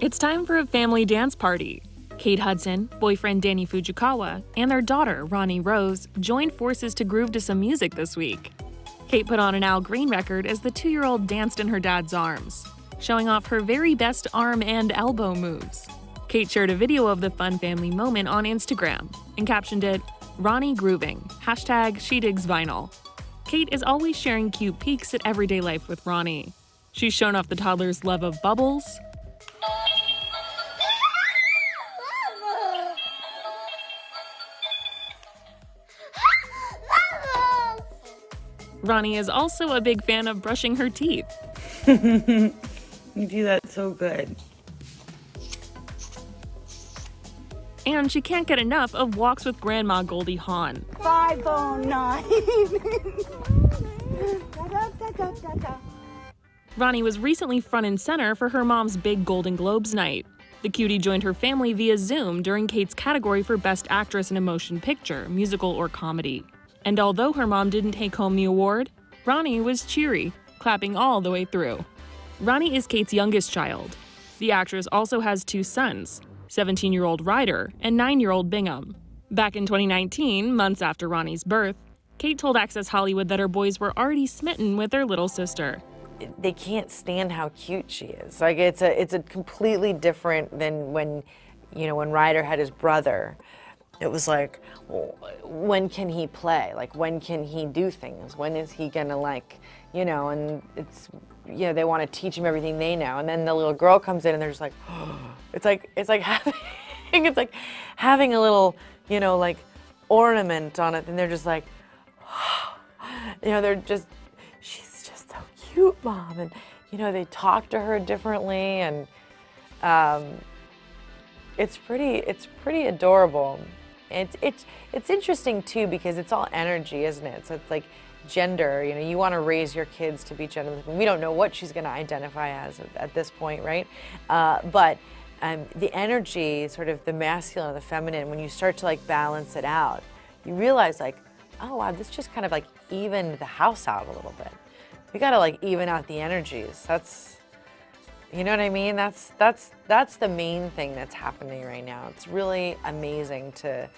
It's time for a family dance party. Kate Hudson, boyfriend Danny Fujikawa, and their daughter, Rani Rose, joined forces to groove to some music this week. Kate put on an Al Green record as the two year old danced in her dad's arms, showing off her very best arm and elbow moves. Kate shared a video of the fun family moment on Instagram and captioned it, Rani Grooving, hashtag she digs vinyl. Kate is always sharing cute peeks at everyday life with Rani. She's shown off the toddler's love of bubbles, Rani is also a big fan of brushing her teeth. you do that so good. And she can't get enough of walks with Grandma Goldie Hawn. 509. Rani was recently front and center for her mom's big Golden Globes night. The cutie joined her family via Zoom during Kate's category for Best Actress in a Motion Picture, Musical, or Comedy. And although her mom didn't take home the award, Rani was cheery, clapping all the way through. Rani is Kate's youngest child. The actress also has two sons 17 year old Ryder and 9 year old Bingham. Back in 2019, months after Rani's birth, Kate told Access Hollywood that her boys were already smitten with their little sister. They can't stand how cute she is. Like it's a it's a completely different than when you know when Ryder had his brother it was like, when can he play? Like, when can he do things? When is he gonna like, you know? And it's, you know, they want to teach him everything they know. And then the little girl comes in, and they're just like, it's like, it's like having, it's like having a little, you know, like ornament on it, and they're just like, you know, they're just, she's just so cute, mom, and you know, they talk to her differently, and um, it's pretty, it's pretty adorable. It's, it's, it's interesting too because it's all energy, isn't it? So it's like gender, you know, you want to raise your kids to be gender. We don't know what she's going to identify as at, at, this point, right? Uh, but um, the energy, sort of the masculine the feminine, when you start to like balance it out, you realize like, oh wow, this just kind of like evened the house out a little bit. We got to like even out the energies. That's you know what I mean? That's that's that's the main thing that's happening right now. It's really amazing to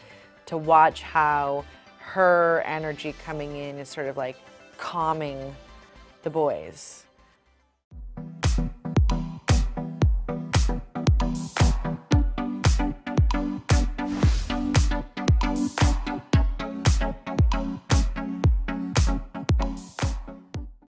to watch how her energy coming in is sort of like calming the boys.